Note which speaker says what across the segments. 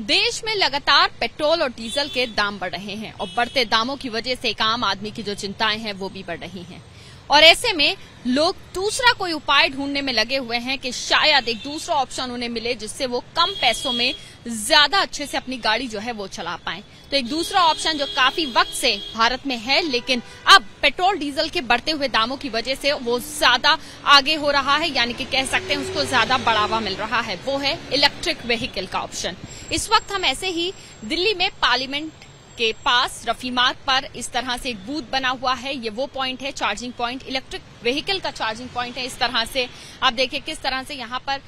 Speaker 1: देश में लगातार पेट्रोल और डीजल के दाम बढ़ रहे हैं और बढ़ते दामों की वजह से एक आम आदमी की जो चिंताएँ हैं वो भी बढ़ रही हैं। और ऐसे में लोग दूसरा कोई उपाय ढूँढने में लगे हुए हैं कि शायद एक दूसरा ऑप्शन उन्हें मिले जिससे वो कम पैसों में ज़्यादा अच्छे से अपनी गाड़ी जो है वो चला पाए। तो एक दूसरा ऑप्शन जो काफ़ी वक्त से भारत में है, लेकिन अब पेट्रोल, डीजल के बढ़ते हुए दामों की वजह से वो ज़्यादा आगे हो रहा है, यानी कि कह सकते हैं उसको ज़्यादा बढ़ावा मिल रहा है। वो है इलेक्ट्रिक व्हीकल का ऑप्शन। इस वक्त हम ऐसे ही दिल्ली में पार्लियामेंट के पास रफी मार्ग पर इस तरह से एक बूथ बना हुआ है। ये वो पॉइंट है, चार्जिंग पॉइंट, इलेक्ट्रिक व्हीकल का चार्जिंग पॉइंट है इस तरह से। आप देखिए किस तरह से यहाँ पर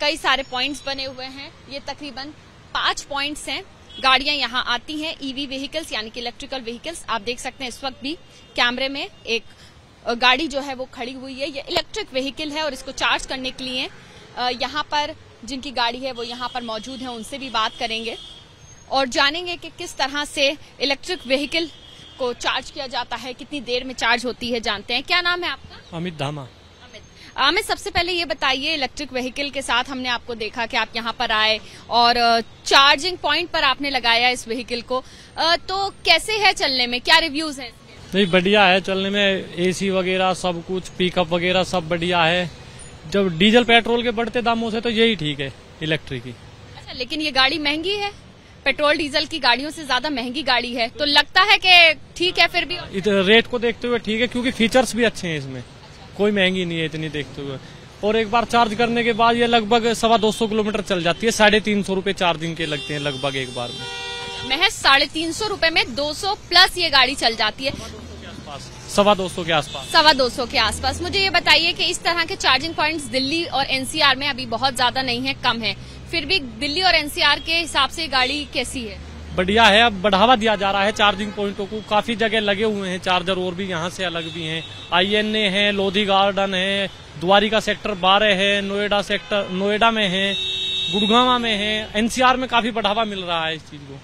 Speaker 1: कई सारे पॉइंट्स बने हुए हैं। ये तकरीबन पाँच पॉइंट्स हैं। गाड़ियाँ यहाँ आती हैं ईवी व्हीकल्स यानी कि इलेक्ट्रिकल व्हीकल्स आप देख सकते हैं इस वक्त भी कैमरे में एक गाड़ी जो है वो खड़ी हुई है। ये इलेक्ट्रिक व्हीकल है और इसको चार्ज करने के लिए यहाँ पर जिनकी गाड़ी है वो यहाँ पर मौजूद है उनसे भी बात करेंगे और जानेंगे कि किस तरह से इलेक्ट्रिक व्हीकल को चार्ज किया जाता है कितनी देर में चार्ज होती है जानते हैं। क्या नाम है आपका?
Speaker 2: अमित धामा।
Speaker 1: अमित। अमित सबसे पहले ये बताइए इलेक्ट्रिक व्हीकल के साथ हमने आपको देखा कि आप यहाँ पर आए और चार्जिंग पॉइंट पर आपने लगाया इस व्हीकल को। तो कैसे है चलने में? क्या रिव्यूज़ है
Speaker 2: नहीं बढ़िया है चलने में। एसी वगैरह सब कुछ पिकअप वगैरह सब बढ़िया है। जब डीजल पेट्रोल के बढ़ते दामों से तो यही ठीक है इलेक्ट्रिक की
Speaker 1: अच्छा लेकिन ये गाड़ी महँगी है? पेट्रोल डीजल की गाड़ियों से ज़्यादा महँगी गाड़ी है तो लगता है कि ठीक है फिर भी?
Speaker 2: रेट को देखते हुए ठीक है क्योंकि फीचर्स भी अच्छे हैं इसमें। कोई महँगी नहीं है इतनी देखते हुए। और एक बार चार्ज करने के बाद ये लगभग सवा दो सौ किलोमीटर चल जाती है साढ़े तीन सौ रुपये चार्जिंग के लगते हैं लगभग एक बार में।
Speaker 1: महज साढ़े तीन सौ रुपये में दो सौ प्लस ये गाड़ी चल जाती है।
Speaker 2: सवा दो सौ के आसपास।
Speaker 1: सवा दो सौ के आसपास। मुझे ये बताइए कि इस तरह के चार्जिंग पॉइंट्स दिल्ली और एनसीआर में अभी बहुत ज़्यादा नहीं है कम है। फिर भी दिल्ली और एनसीआर के हिसाब से गाड़ी कैसी है?
Speaker 2: बढ़िया है अब बढ़ावा दिया जा रहा है चार्जिंग पॉइंटों को। काफ़ी जगह लगे हुए हैं चार्जर और भी यहाँ से अलग भी हैं। आईएनए है लोधी गार्डन है द्वारिका सेक्टर बारह है नोएडा सेक्टर नोएडा में है गुड़गावा में है। एनसीआर में काफ़ी बढ़ावा मिल रहा है इस चीज़ को।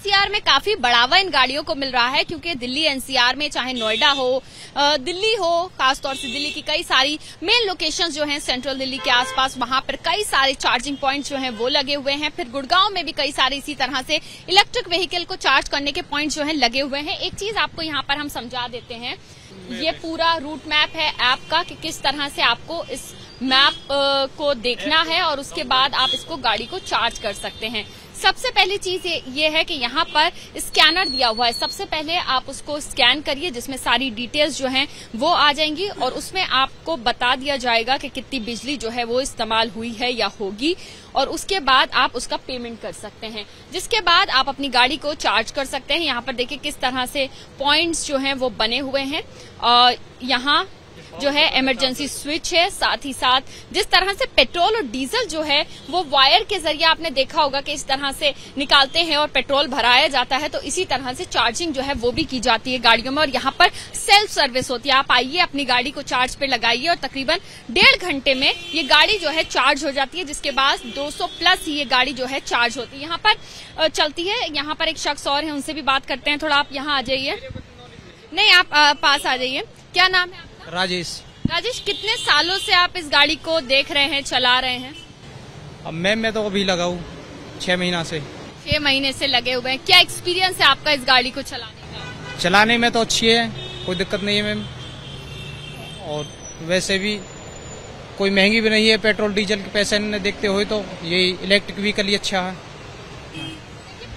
Speaker 1: एनसीआर में काफ़ी बढ़ावा इन गाड़ियों को मिल रहा है, क्योंकि दिल्ली एनसीआर में, चाहे नोएडा हो दिल्ली हो, खासतौर से दिल्ली की कई सारी मेन लोकेशंस जो हैं सेंट्रल दिल्ली के आसपास, वहाँ पर कई सारे चार्जिंग पॉइंट्स जो हैं वो लगे हुए हैं। फिर गुड़गांव में भी कई सारे इसी तरह से इलेक्ट्रिक व्हीकल को चार्ज करने के पॉइंट जो है लगे हुए हैं। एक चीज़ आपको यहाँ पर हम समझा देते हैं, ये पूरा रूट मैप है ऐप का, कि किस तरह से आपको इस मैप को देखना है और उसके बाद आप इसको गाड़ी को चार्ज कर सकते हैं। सबसे पहली चीज़ ये है कि यहाँ पर स्कैनर दिया हुआ है। सबसे पहले आप उसको स्कैन करिए, जिसमें सारी डिटेल्स जो हैं वो आ जाएँगी और उसमें आपको बता दिया जाएगा कि कितनी बिजली जो है वो इस्तेमाल हुई है या होगी और उसके बाद आप उसका पेमेंट कर सकते हैं। जिसके बाद आप अपनी गाड़ी को चार्ज कर सकते हैं। यहाँ पर देखिए किस तरह से पॉइंट्स जो हैं वो बने हुए हैं। और यहाँ जो है इमरजेंसी स्विच है, साथ ही साथ जिस तरह से पेट्रोल और डीजल जो है, वो वायर के ज़रिए आपने देखा होगा कि इस तरह से निकालते हैं और पेट्रोल भराया जाता है तो इसी तरह से चार्जिंग जो है, वो भी की जाती है गाड़ियों में। और यहाँ पर सेल्फ सर्विस होती है। आप आइए, अपनी गाड़ी को चार्ज पे लगाइए और तकरीबन डेढ़ घंटे में ये गाड़ी जो है चार्ज हो जाती है, जिसके बाद दो सौ प्लस ये गाड़ी जो है चार्ज होती है। यहाँ पर चलती है। यहाँ पर एक शख्स और है, उनसे भी बात करते हैं। थोड़ा आप यहाँ आ जाइए। नहीं आप आ, पास आ जाइए। क्या नाम है आपका?
Speaker 3: राजेश।
Speaker 1: राजेश कितने सालों से आप इस गाड़ी को देख रहे हैं चला रहे हैं?
Speaker 3: अब मैम मैं तो अभी लगा हूँ छह महीना से।
Speaker 1: छह महीने से लगे हुए हैं। क्या एक्सपीरियंस है आपका इस गाड़ी को चलाने का?
Speaker 3: चलाने में तो अच्छी है कोई दिक्कत नहीं है मैम। और वैसे भी कोई महँगी भी नहीं है पेट्रोल डीजल के पैसे देखते हुए तो ये इलेक्ट्रिक व्हीकल ही अच्छा है।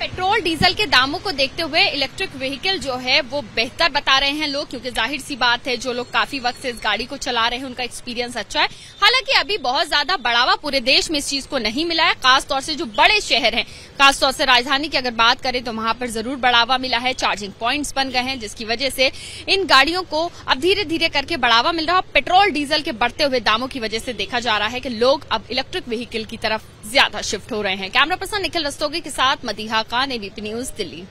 Speaker 1: पेट्रोल डीजल के दामों को देखते हुए इलेक्ट्रिक व्हीकल जो है, वो बेहतर बता रहे हैं लोग, क्योंकि ज़ाहिर सी बात है, जो लोग काफ़ी वक्त से इस गाड़ी को चला रहे हैं, उनका एक्सपीरियंस अच्छा है। हालाँकि अभी बहुत ज़्यादा बढ़ावा पूरे देश में इस चीज़ को नहीं मिला है, खासतौर से जो बड़े शहर हैं। खासतौर से राजधानी की अगर बात करें तो वहाँ पर ज़रूर बढ़ावा मिला है चार्जिंग प्वाइंट्स बन गए हैं, जिसकी वजह से इन गाड़ियों को अब धीरे धीरे करके बढ़ावा मिल रहा है। पेट्रोल डीजल के बढ़ते हुए दामों की वजह से देखा जा रहा है कि लोग अब इलेक्ट्रिक व्हीकल की तरफ़ ज़्यादा शिफ्ट हो रहे हैं। कैमरा पर्सन निखिल रस्तोगी के साथ मदीहा खान एबीपी न्यूज़ दिल्ली।